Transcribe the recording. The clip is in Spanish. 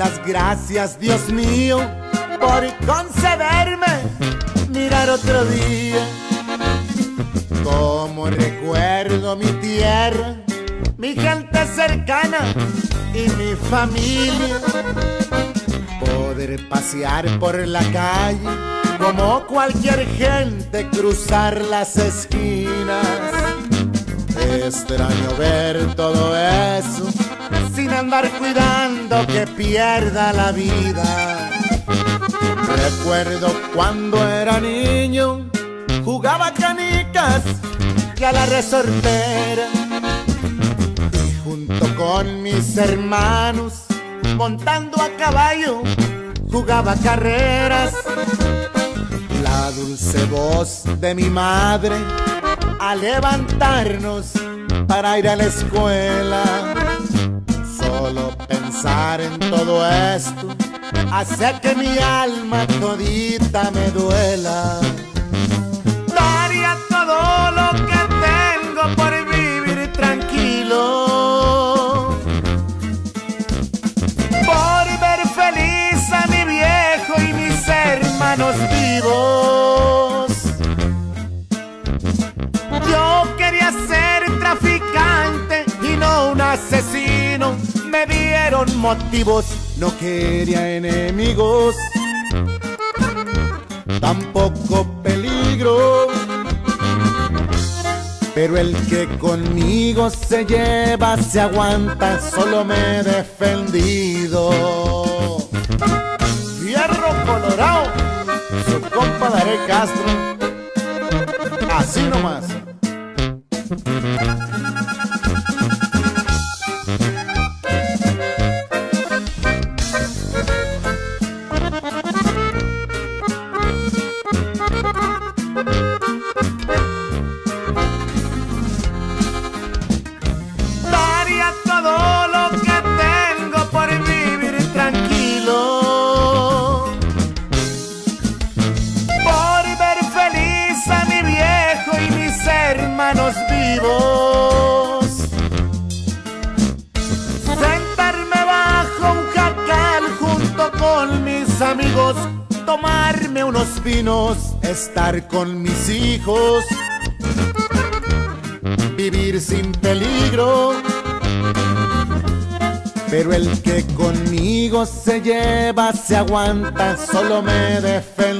las gracias, Dios mío, por concederme mirar otro día. Como recuerdo mi tierra, mi gente cercana y mi familia. Poder pasear por la calle como cualquier gente, cruzar las esquinas. Extraño ver todo eso sin andar cuidando que pierda la vida. Recuerdo cuando era niño, jugaba canicas y a la resortera. Y junto con mis hermanos, montando a caballo, jugaba carreras. La dulce voz de mi madre a levantarnos para ir a la escuela Solo pensar en todo esto hace que mi alma todita me duela. Daría todo lo que tengo por vivir tranquilo. Por ver feliz a mi viejo y mis hermanos vivos. Yo quería ser traficante y no un asesino motivos, no quería enemigos, tampoco peligro. Pero el que conmigo se lleva, se aguanta, solo me he defendido. Fierro Colorado, su compa Daré Castro, así nomás. Vivos. Sentarme bajo un jacal junto con mis amigos, tomarme unos vinos, estar con mis hijos, vivir sin peligro. Pero el que conmigo se lleva, se aguanta, solo me defendido.